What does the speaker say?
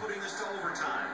putting this to overtime.